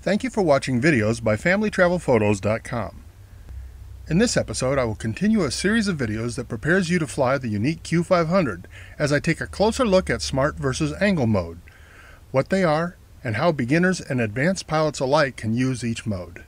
Thank you for watching videos by FamilyTravelPhotos.com. In this episode, I will continue a series of videos that prepares you to fly the Yuneec Q500 as I take a closer look at Smart versus Angle mode, what they are, and how beginners and advanced pilots alike can use each mode.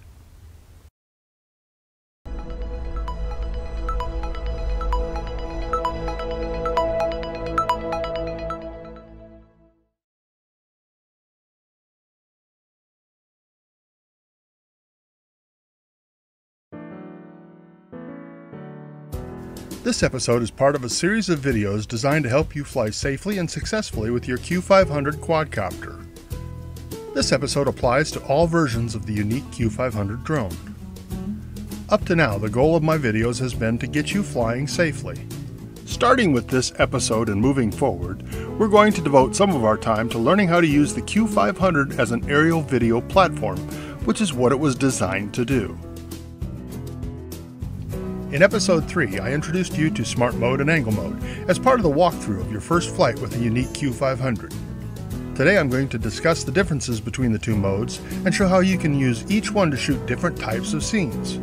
This episode is part of a series of videos designed to help you fly safely and successfully with your Q500 quadcopter. This episode applies to all versions of the Yuneec Q500 drone. Up to now, the goal of my videos has been to get you flying safely. Starting with this episode and moving forward, we're going to devote some of our time to learning how to use the Q500 as an aerial video platform, which is what it was designed to do. In episode 3, I introduced you to Smart Mode and Angle Mode as part of the walkthrough of your first flight with the Yuneec Q500. Today I'm going to discuss the differences between the two modes and show how you can use each one to shoot different types of scenes.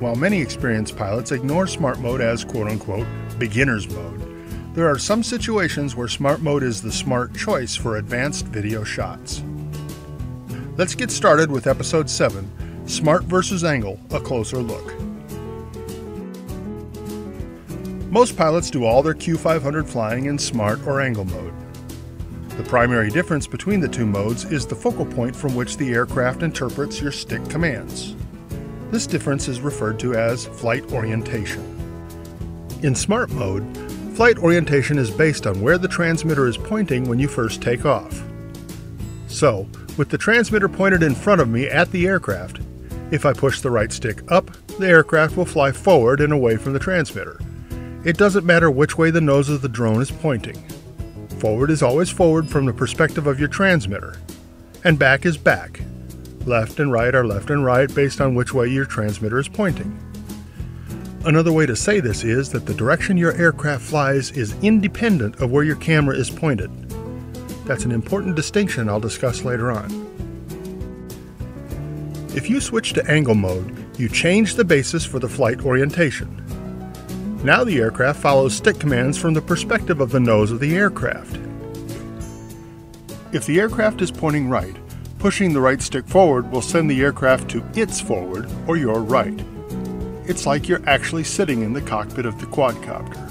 While many experienced pilots ignore Smart Mode as quote-unquote beginner's mode, there are some situations where Smart Mode is the smart choice for advanced video shots. Let's get started with episode 7, Smart vs. Angle, a closer look. Most pilots do all their Q500 flying in smart or angle mode. The primary difference between the two modes is the focal point from which the aircraft interprets your stick commands. This difference is referred to as flight orientation. In smart mode, flight orientation is based on where the transmitter is pointing when you first take off. So, with the transmitter pointed in front of me at the aircraft, if I push the right stick up, the aircraft will fly forward and away from the transmitter. It doesn't matter which way the nose of the drone is pointing. Forward is always forward from the perspective of your transmitter, and back is back. Left and right are left and right based on which way your transmitter is pointing. Another way to say this is that the direction your aircraft flies is independent of where your camera is pointed. That's an important distinction I'll discuss later on. If you switch to angle mode, you change the basis for the flight orientation. Now the aircraft follows stick commands from the perspective of the nose of the aircraft. If the aircraft is pointing right, pushing the right stick forward will send the aircraft to its forward or your right. It's like you're actually sitting in the cockpit of the quadcopter.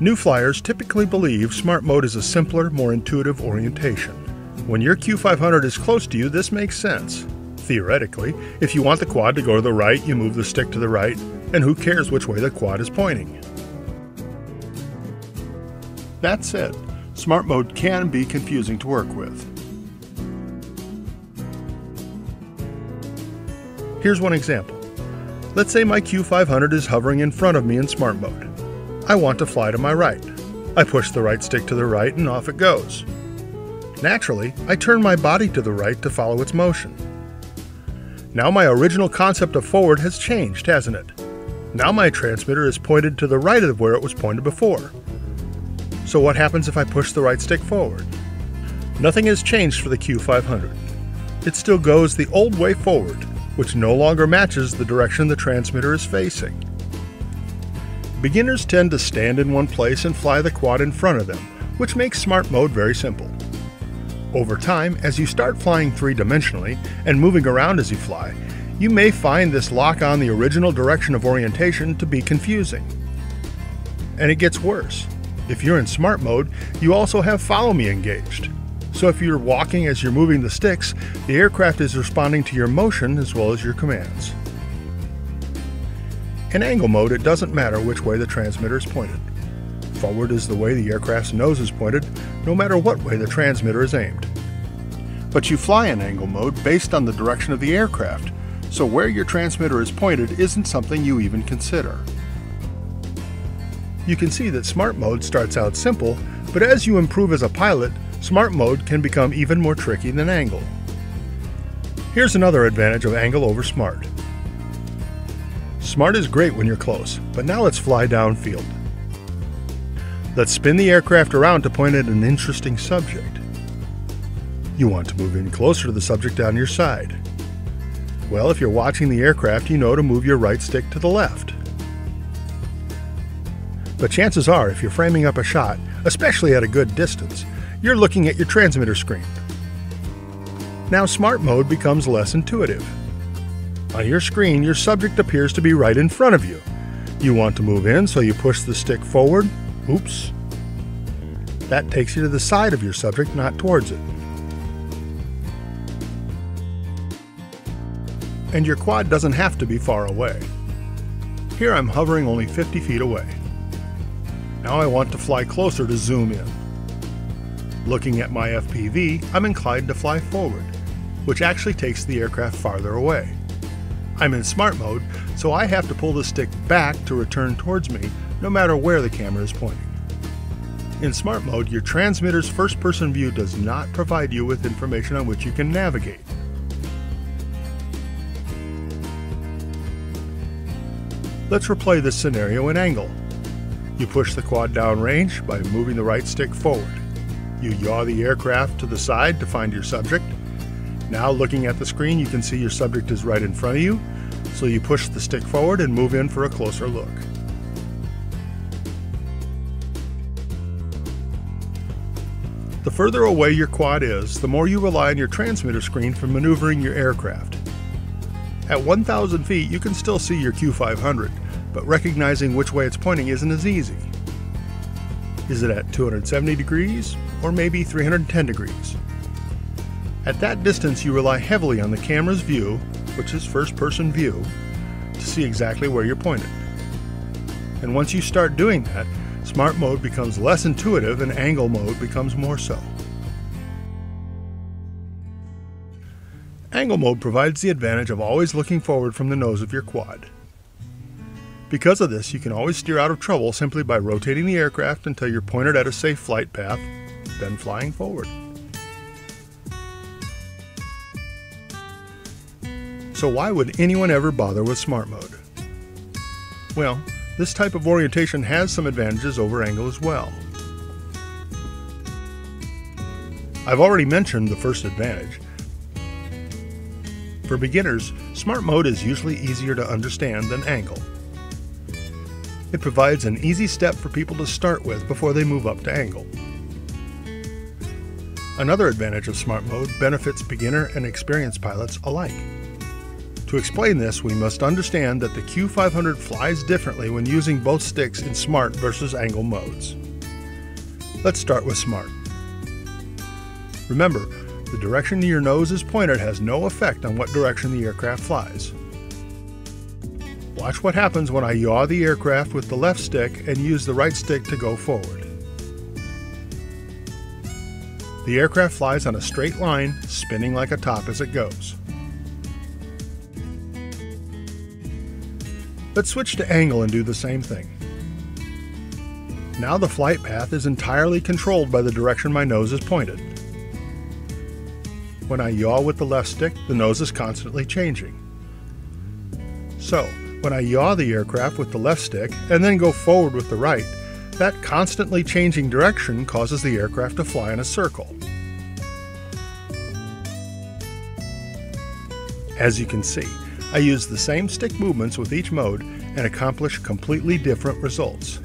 New flyers typically believe Smart Mode is a simpler, more intuitive orientation. When your Q500 is close to you, this makes sense theoretically. If you want the quad to go to the right, you move the stick to the right, and who cares which way the quad is pointing? That said, Smart Mode can be confusing to work with. Here's one example. Let's say my Q500 is hovering in front of me in Smart Mode. I want to fly to my right. I push the right stick to the right and off it goes. Naturally, I turn my body to the right to follow its motion. Now my original concept of forward has changed, hasn't it? Now my transmitter is pointed to the right of where it was pointed before. So what happens if I push the right stick forward? Nothing has changed for the Q500. It still goes the old way forward, which no longer matches the direction the transmitter is facing. Beginners tend to stand in one place and fly the quad in front of them, which makes smart mode very simple. Over time, as you start flying three-dimensionally and moving around as you fly, you may find this lock on the original direction of orientation to be confusing. And it gets worse. If you're in smart mode, you also have follow me engaged. So if you're walking as you're moving the sticks, the aircraft is responding to your motion as well as your commands. In angle mode, it doesn't matter which way the transmitter is pointed. Forward is the way the aircraft's nose is pointed, no matter what way the transmitter is aimed. But you fly in angle mode based on the direction of the aircraft, so where your transmitter is pointed isn't something you even consider. You can see that Smart Mode starts out simple, but as you improve as a pilot, Smart Mode can become even more tricky than Angle. Here's another advantage of Angle over Smart. Smart is great when you're close, but now let's fly downfield. Let's spin the aircraft around to point at an interesting subject. You want to move in closer to the subject on your side. Well, if you're watching the aircraft, you know to move your right stick to the left. But chances are, if you're framing up a shot, especially at a good distance, you're looking at your transmitter screen. Now Smart Mode becomes less intuitive. On your screen, your subject appears to be right in front of you. You want to move in, so you push the stick forward. Oops. That takes you to the side of your subject, not towards it. And your quad doesn't have to be far away. Here I'm hovering only 50 feet away. Now I want to fly closer to zoom in. Looking at my FPV, I'm inclined to fly forward, which actually takes the aircraft farther away. I'm in smart mode, so I have to pull the stick back to return towards me, no matter where the camera is pointing. In smart mode, your transmitter's first person view does not provide you with information on which you can navigate. Let's replay this scenario in angle. You push the quad down range by moving the right stick forward. You yaw the aircraft to the side to find your subject. Now looking at the screen you can see your subject is right in front of you, so you push the stick forward and move in for a closer look. The further away your quad is, the more you rely on your transmitter screen for maneuvering your aircraft. At 1,000 feet you can still see your Q500, but recognizing which way it's pointing isn't as easy. Is it at 270 degrees or maybe 310 degrees? At that distance, you rely heavily on the camera's view, which is first person view, to see exactly where you're pointed. And once you start doing that, smart mode becomes less intuitive and angle mode becomes more so. Angle mode provides the advantage of always looking forward from the nose of your quad. Because of this, you can always steer out of trouble simply by rotating the aircraft until you're pointed at a safe flight path, then flying forward. So why would anyone ever bother with Smart Mode? Well, this type of orientation has some advantages over angle as well. I've already mentioned the first advantage. For beginners, Smart Mode is usually easier to understand than angle. It provides an easy step for people to start with before they move up to angle. Another advantage of Smart Mode benefits beginner and experienced pilots alike. To explain this, we must understand that the Q500 flies differently when using both sticks in Smart versus Angle modes. Let's start with Smart. Remember, the direction your nose is pointed has no effect on what direction the aircraft flies. Watch what happens when I yaw the aircraft with the left stick and use the right stick to go forward. The aircraft flies on a straight line, spinning like a top as it goes. Let's switch to angle and do the same thing. Now the flight path is entirely controlled by the direction my nose is pointed. When I yaw with the left stick, the nose is constantly changing. So, when I yaw the aircraft with the left stick and then go forward with the right, that constantly changing direction causes the aircraft to fly in a circle. As you can see, I use the same stick movements with each mode and accomplish completely different results.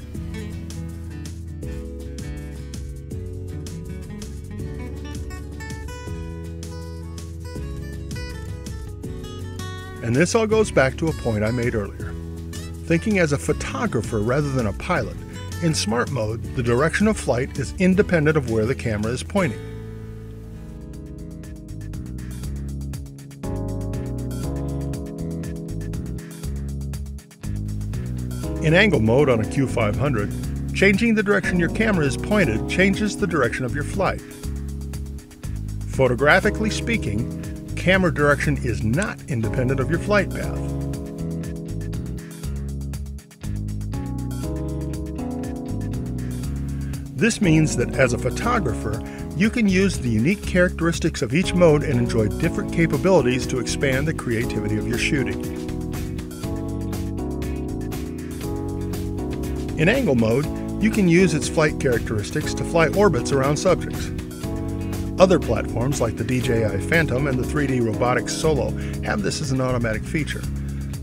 And this all goes back to a point I made earlier. Thinking as a photographer rather than a pilot, in smart mode, the direction of flight is independent of where the camera is pointing. In angle mode on a Q500, changing the direction your camera is pointed changes the direction of your flight. Photographically speaking, camera direction is not independent of your flight path. This means that as a photographer, you can use the unique characteristics of each mode and enjoy different capabilities to expand the creativity of your shooting. In angle mode, you can use its flight characteristics to fly orbits around subjects. Other platforms like the DJI Phantom and the 3D Robotics Solo have this as an automatic feature,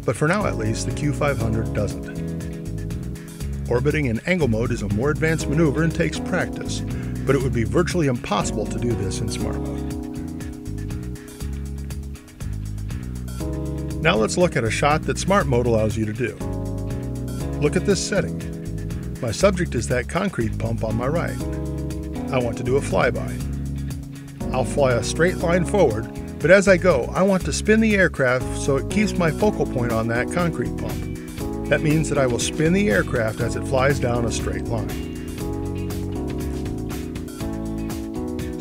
but for now at least, the Q500 doesn't. Orbiting in angle mode is a more advanced maneuver and takes practice, but it would be virtually impossible to do this in smart mode. Now let's look at a shot that smart mode allows you to do. Look at this setting. My subject is that concrete pump on my right. I want to do a flyby. I'll fly a straight line forward, but as I go, I want to spin the aircraft so it keeps my focal point on that concrete pump. That means that I will spin the aircraft as it flies down a straight line.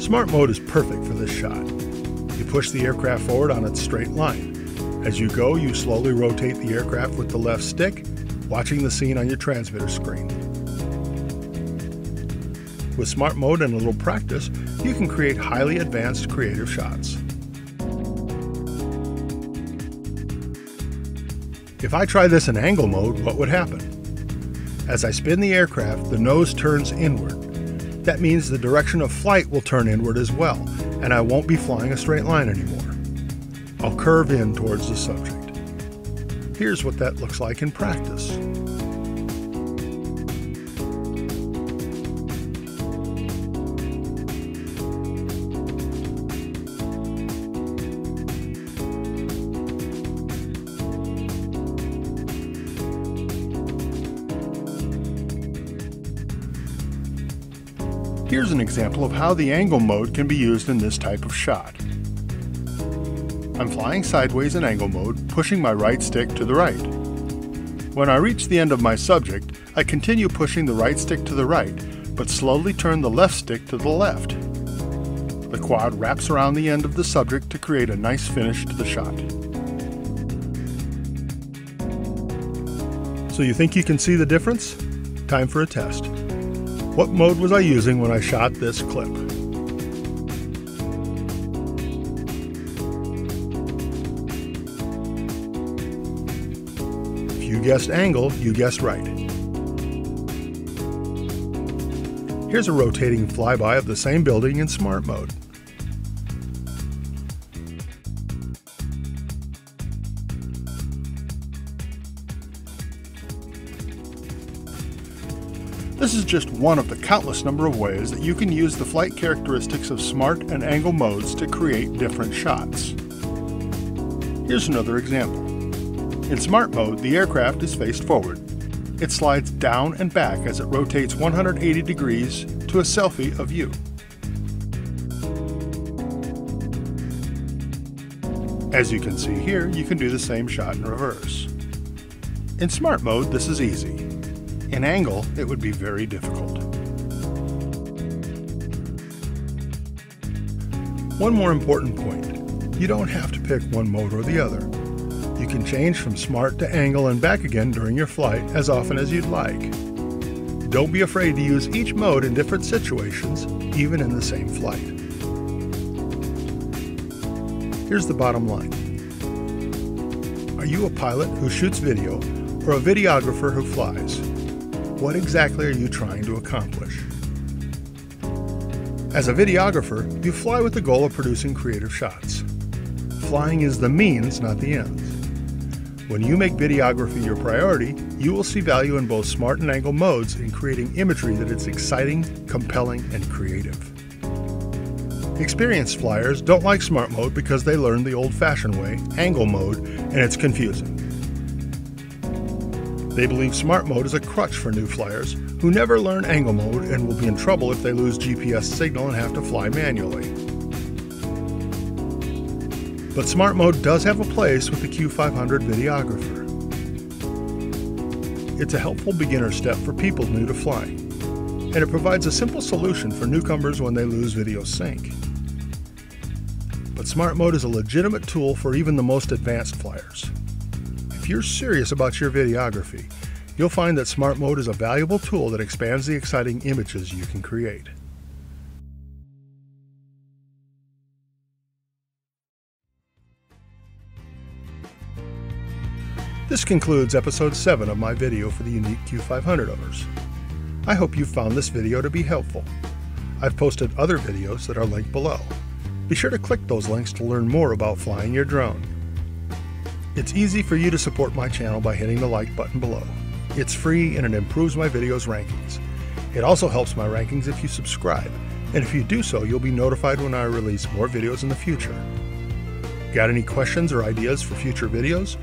Smart mode is perfect for this shot. You push the aircraft forward on its straight line. As you go, you slowly rotate the aircraft with the left stick, watching the scene on your transmitter screen. With smart mode and a little practice, you can create highly advanced creative shots. If I try this in angle mode, what would happen? As I spin the aircraft, the nose turns inward. That means the direction of flight will turn inward as well, and I won't be flying a straight line anymore. I'll curve in towards the subject. Here's what that looks like in practice. Here's an example of how the angle mode can be used in this type of shot. I'm flying sideways in angle mode, pushing my right stick to the right. When I reach the end of my subject, I continue pushing the right stick to the right, but slowly turn the left stick to the left. The quad wraps around the end of the subject to create a nice finish to the shot. So you think you can see the difference? Time for a test. What mode was I using when I shot this clip? If you guessed angle, you guessed right. Here's a rotating flyby of the same building in smart mode. This is just one of the countless number of ways that you can use the flight characteristics of smart and angle modes to create different shots. Here's another example. In smart mode, the aircraft is faced forward. It slides down and back as it rotates 180 degrees to a selfie of you. As you can see here, you can do the same shot in reverse. In smart mode, this is easy. In angle, it would be very difficult. One more important point. You don't have to pick one mode or the other. You can change from smart to angle and back again during your flight as often as you'd like. Don't be afraid to use each mode in different situations, even in the same flight. Here's the bottom line. Are you a pilot who shoots video or a videographer who flies? What exactly are you trying to accomplish? As a videographer, you fly with the goal of producing creative shots. Flying is the means, not the ends. When you make videography your priority, you will see value in both smart and angle modes in creating imagery that is exciting, compelling, and creative. Experienced flyers don't like smart mode because they learned the old fashioned way, angle mode, and it's confusing. They believe smart mode is a crutch for new flyers who never learn angle mode and will be in trouble if they lose GPS signal and have to fly manually. But smart mode does have a place with the Q500 videographer. It's a helpful beginner step for people new to flying, and it provides a simple solution for newcomers when they lose video sync. But smart mode is a legitimate tool for even the most advanced flyers if you're serious about your videography, you'll find that Smart Mode is a valuable tool that expands the exciting images you can create. This concludes episode 7 of my video for the Yuneec Q500 owners. I hope you found this video to be helpful. I've posted other videos that are linked below. Be sure to click those links to learn more about flying your drone. It's easy for you to support my channel by hitting the like button below. It's free and it improves my videos rankings. It also helps my rankings if you subscribe, and if you do so, you'll be notified when I release more videos in the future. Got any questions or ideas for future videos?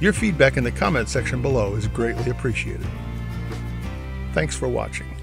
Your feedback in the comment section below is greatly appreciated. Thanks for watching.